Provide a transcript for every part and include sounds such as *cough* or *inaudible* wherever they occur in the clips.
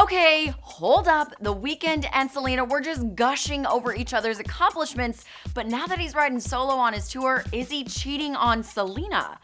Okay, hold up. The Weeknd and Selena were just gushing over each other's accomplishments, but now that he's riding solo on his tour, is he cheating on Selena?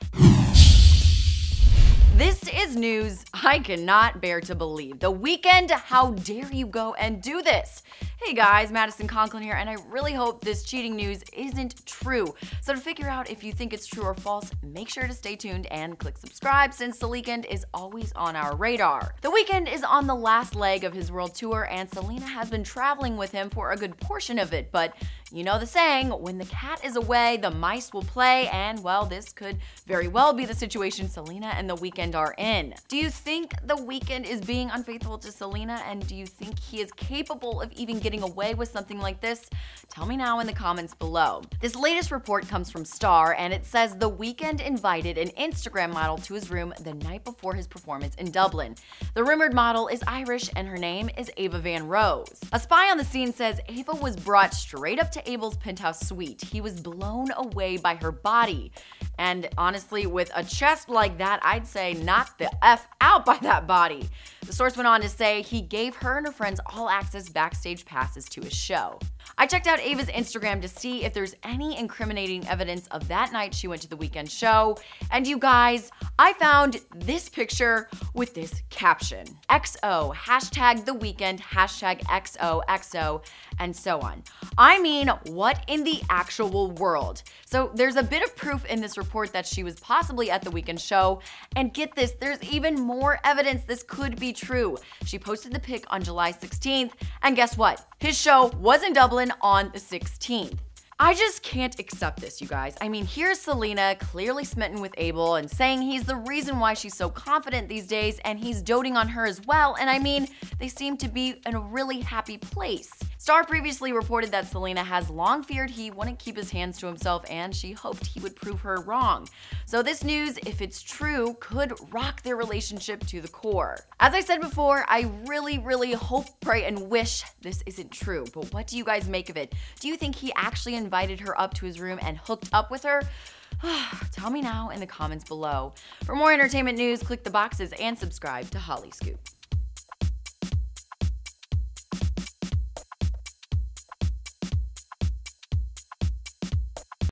This is news I cannot bear to believe. The Weeknd, how dare you go and do this? Hey guys, Madison Conklin here, and I really hope this cheating news isn't true. So to figure out if you think it's true or false, make sure to stay tuned and click subscribe since The Weeknd is always on our radar. The Weeknd is on the last leg of his world tour, and Selena has been traveling with him for a good portion of it, but you know the saying, when the cat is away, the mice will play, and well, this could very well be the situation Selena and The Weeknd are in. Do you think The Weeknd is being unfaithful to Selena, and do you think he is capable of even getting away with something like this? Tell me now in the comments below. This latest report comes from Star, and it says The Weeknd invited an Instagram model to his room the night before his performance in Dublin. The rumored model is Irish, and her name is Ava Van Rose. A spy on the scene says Ava was brought straight up to Abel's penthouse suite. He was blown away by her body. And honestly, with a chest like that, I'd say knock the F out by that body. The source went on to say he gave her and her friends all access backstage passes to his show. I checked out Ava's Instagram to see if there's any incriminating evidence of that night she went to the Weeknd show. And you guys, I found this picture with this caption XO, hashtag the Weeknd, hashtag XOXO, and so on. I mean, what in the actual world? So there's a bit of proof in this report that she was possibly at the Weeknd show. And get this, there's even more evidence this could be true. She posted the pic on July 16th, and guess what? His show was in Dublin on the 16th. I just can't accept this, you guys. I mean, here's Selena clearly smitten with Abel and saying he's the reason why she's so confident these days, and he's doting on her as well. And I mean, they seem to be in a really happy place. Star previously reported that Selena has long feared he wouldn't keep his hands to himself and she hoped he would prove her wrong. So this news, if it's true, could rock their relationship to the core. As I said before, I really, really hope, pray, and wish this isn't true, but what do you guys make of it? Do you think he actually invited her up to his room and hooked up with her? *sighs* Tell me now in the comments below. For more entertainment news, click the boxes and subscribe to Hollyscoop.